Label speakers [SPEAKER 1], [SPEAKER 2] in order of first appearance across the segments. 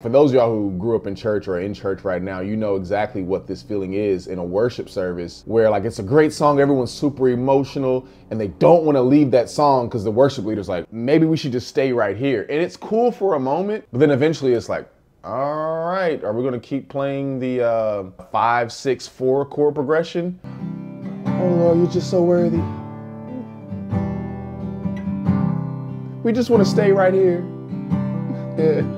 [SPEAKER 1] For those of y'all who grew up in church or in church right now, you know exactly what this feeling is in a worship service where like it's a great song, everyone's super emotional and they don't want to leave that song because the worship leader's like, maybe we should just stay right here. And it's cool for a moment, but then eventually it's like, all right, are we going to keep playing the uh, five, six, four chord progression? Oh Lord, you're just so worthy. We just want to stay right here. Yeah.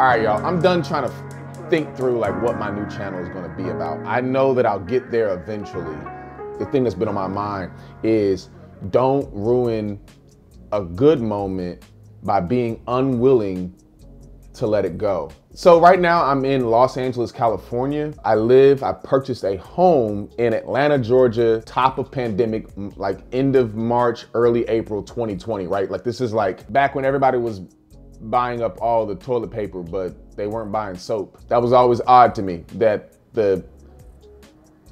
[SPEAKER 1] All right, y'all, I'm done trying to think through like what my new channel is gonna be about. I know that I'll get there eventually. The thing that's been on my mind is don't ruin a good moment by being unwilling to let it go. So right now I'm in Los Angeles, California. I live, I purchased a home in Atlanta, Georgia, top of pandemic, like end of March, early April 2020, right? Like this is like back when everybody was buying up all the toilet paper, but they weren't buying soap. That was always odd to me that the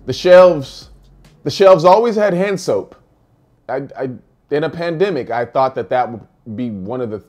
[SPEAKER 1] the shelves the shelves always had hand soap. I, I in a pandemic, I thought that that would be one of the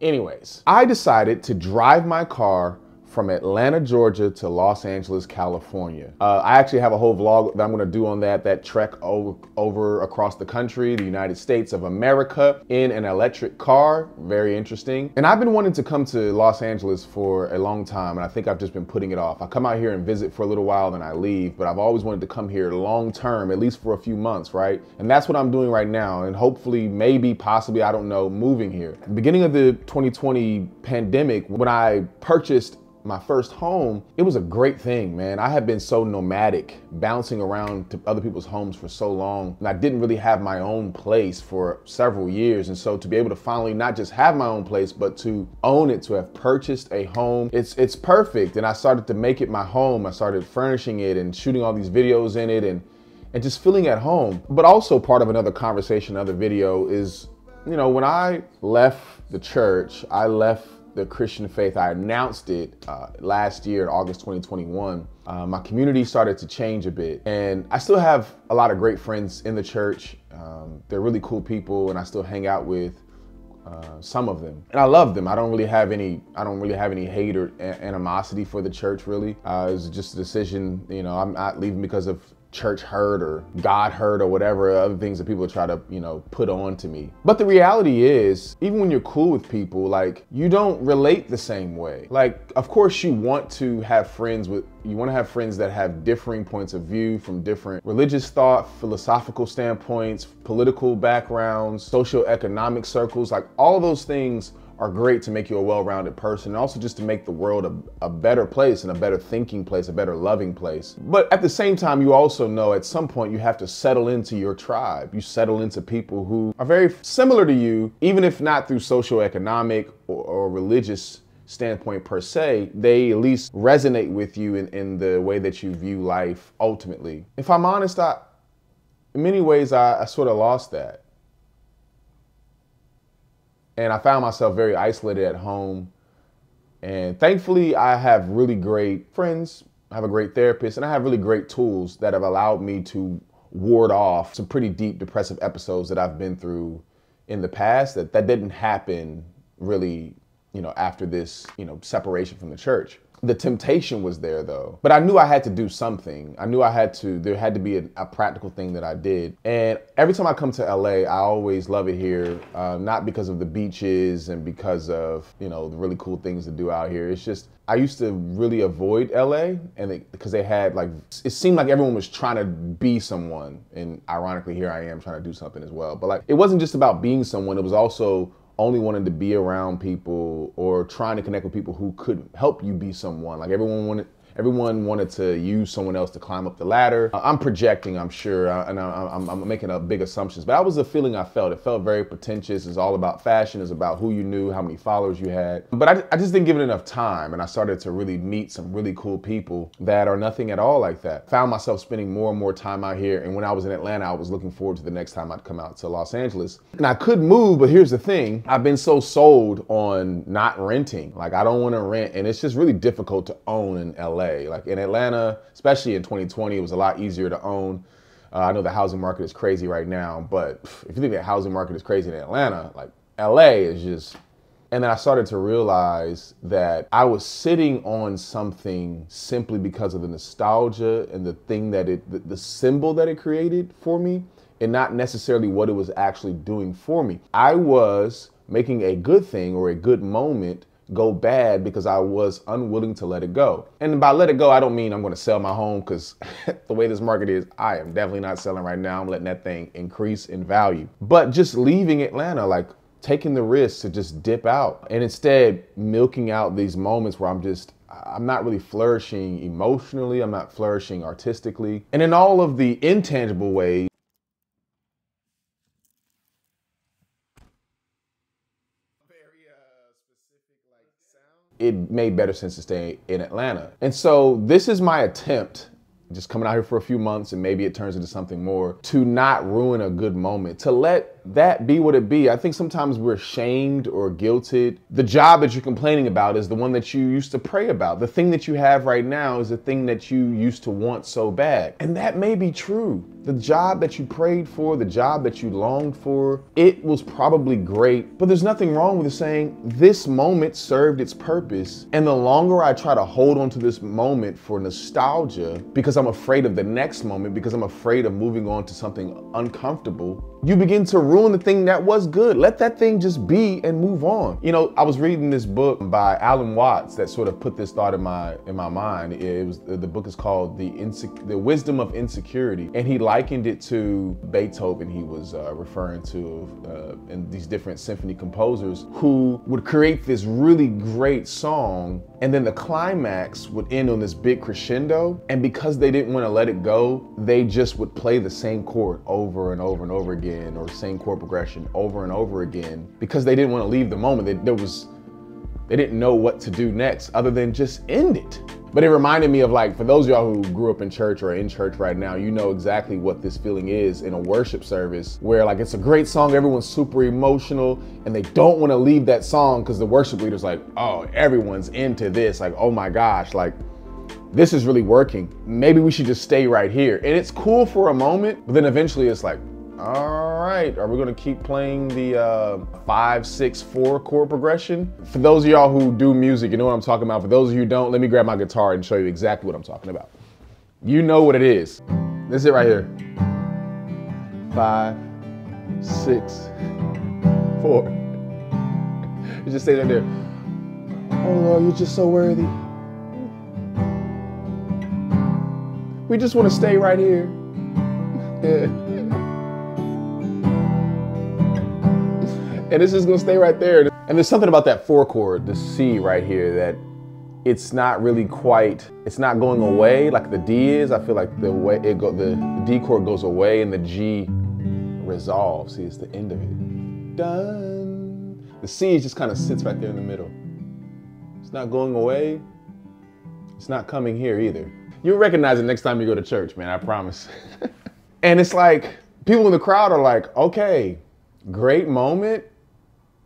[SPEAKER 1] anyways. I decided to drive my car from Atlanta, Georgia to Los Angeles, California. Uh, I actually have a whole vlog that I'm gonna do on that, that trek over, over across the country, the United States of America in an electric car, very interesting. And I've been wanting to come to Los Angeles for a long time and I think I've just been putting it off. I come out here and visit for a little while then I leave, but I've always wanted to come here long term, at least for a few months, right? And that's what I'm doing right now and hopefully, maybe, possibly, I don't know, moving here. beginning of the 2020 pandemic, when I purchased my first home, it was a great thing, man. I had been so nomadic, bouncing around to other people's homes for so long, and I didn't really have my own place for several years. And so to be able to finally not just have my own place, but to own it, to have purchased a home, it's it's perfect. And I started to make it my home. I started furnishing it and shooting all these videos in it and and just feeling at home. But also part of another conversation, another video is, you know, when I left the church, I left the Christian faith. I announced it uh, last year in August 2021. Uh, my community started to change a bit, and I still have a lot of great friends in the church. Um, they're really cool people, and I still hang out with uh, some of them, and I love them. I don't really have any. I don't really have any hate or animosity for the church. Really, uh, it was just a decision. You know, I'm not leaving because of church hurt or God hurt or whatever other things that people try to, you know, put on to me. But the reality is, even when you're cool with people, like you don't relate the same way. Like, of course you want to have friends with you want to have friends that have differing points of view from different religious thought, philosophical standpoints, political backgrounds, socioeconomic circles, like all those things are great to make you a well-rounded person and also just to make the world a, a, better place and a better thinking place, a better loving place. But at the same time, you also know at some point you have to settle into your tribe. You settle into people who are very similar to you, even if not through socioeconomic or, or religious standpoint per se, they at least resonate with you in, in the way that you view life ultimately. If I'm honest, I, in many ways, I, I sort of lost that. And I found myself very isolated at home. And thankfully, I have really great friends, I have a great therapist, and I have really great tools that have allowed me to ward off some pretty deep depressive episodes that I've been through in the past that that didn't happen really, you know, after this, you know, separation from the church. The temptation was there though, but I knew I had to do something. I knew I had to, there had to be a, a practical thing that I did. And every time I come to LA, I always love it here, uh, not because of the beaches and because of, you know, the really cool things to do out here. It's just, I used to really avoid LA and because they had like, it seemed like everyone was trying to be someone. And ironically, here I am trying to do something as well. But like, it wasn't just about being someone, it was also only wanted to be around people or trying to connect with people who could help you be someone. Like everyone wanted Everyone wanted to use someone else to climb up the ladder. I'm projecting, I'm sure, uh, and I'm, I'm, making a big assumptions, but that was the feeling I felt. It felt very pretentious. It's all about fashion. It's about who you knew, how many followers you had. But I, I just didn't give it enough time, and I started to really meet some really cool people that are nothing at all like that. Found myself spending more and more time out here, and when I was in Atlanta, I was looking forward to the next time I'd come out to Los Angeles. And I could move, but here's the thing. I've been so sold on not renting. Like I don't want to rent, and it's just really difficult to own in LA LA. Like in Atlanta, especially in 2020, it was a lot easier to own. Uh, I know the housing market is crazy right now, but if you think the housing market is crazy in Atlanta, like LA is just. And then I started to realize that I was sitting on something simply because of the nostalgia and the thing that it, the, the symbol that it created for me, and not necessarily what it was actually doing for me. I was making a good thing or a good moment go bad because I was unwilling to let it go. And by let it go, I don't mean I'm going to sell my home because the way this market is, I am definitely not selling right now. I'm letting that thing increase in value. But just leaving Atlanta, like taking the risk to just dip out and instead milking out these moments where I'm just I'm not really flourishing emotionally, I'm not flourishing artistically. And in all of the intangible ways, it made better sense to stay in Atlanta. And so this is my attempt just coming out here for a few months and maybe it turns into something more to not ruin a good moment to let that be what it be i think sometimes we're shamed or guilted. The job that you're complaining about is the one that you used to pray about. The thing that you have right now is the thing that you used to want so bad. And that may be true. The job that you prayed for the job that you longed for it was probably great. But there's nothing wrong with saying this moment served its purpose. And the longer i try to hold on to this moment for nostalgia because I'm afraid of the next moment because I'm afraid of moving on to something uncomfortable you begin to ruin the thing that was good. Let that thing just be and move on. You know, I was reading this book by Alan Watts that sort of put this thought in my in my mind. It was the book is called The Inse- The Wisdom of Insecurity, and he likened it to Beethoven. He was uh, referring to uh, and these different symphony composers who would create this really great song, and then the climax would end on this big crescendo, and because they didn't want to let it go, they just would play the same chord over and over and over again or same chord progression over and over again because they didn't want to leave the moment. There was, they didn't know what to do next other than just end it. But it reminded me of like, for those of y'all who grew up in church or in church right now, you know exactly what this feeling is in a worship service where like it's a great song, everyone's super emotional, and they don't want to leave that song because the worship leader's like, oh, everyone's into this. Like, oh my gosh, like this is really working. Maybe we should just stay right here. And it's cool for a moment, but then eventually it's like, all right, are we gonna keep playing the uh, five, six, four chord progression? For those of y'all who do music, you know what I'm talking about. For those of you who don't, let me grab my guitar and show you exactly what I'm talking about. You know what it is. This is it right here. Five, six, four. It just stays right there. Oh Lord, you're just so worthy. We just want to stay right here. and it's just gonna stay right there. And there's something about that four chord, the C right here, that it's not really quite, it's not going away like the D is. I feel like the way it go, the D chord goes away and the G resolves. See, it's the end of it. Done. The C just kind of sits right there in the middle. It's not going away. It's not coming here either. You'll recognize it next time you go to church, man, I promise. and it's like, people in the crowd are like, okay, great moment,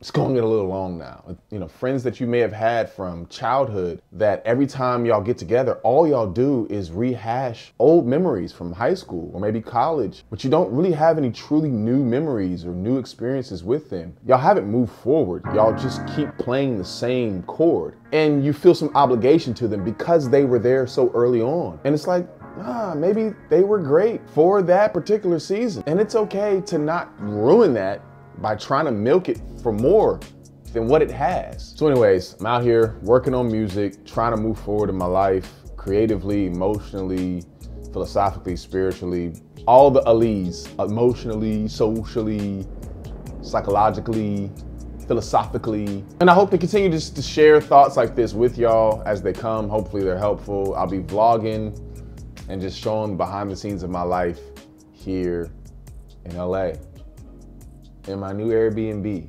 [SPEAKER 1] it's going to get a little long now. You know, friends that you may have had from childhood that every time y'all get together, all y'all do is rehash old memories from high school or maybe college, but you don't really have any truly new memories or new experiences with them. Y'all haven't moved forward. Y'all just keep playing the same chord and you feel some obligation to them because they were there so early on. And it's like, ah, maybe they were great for that particular season. And it's okay to not ruin that by trying to milk it for more than what it has. So anyways, I'm out here working on music, trying to move forward in my life, creatively, emotionally, philosophically, spiritually, all the alleys, emotionally, socially, psychologically, philosophically. And I hope to continue just to share thoughts like this with y'all as they come. Hopefully they're helpful. I'll be vlogging and just showing behind the scenes of my life here in LA in my new Airbnb.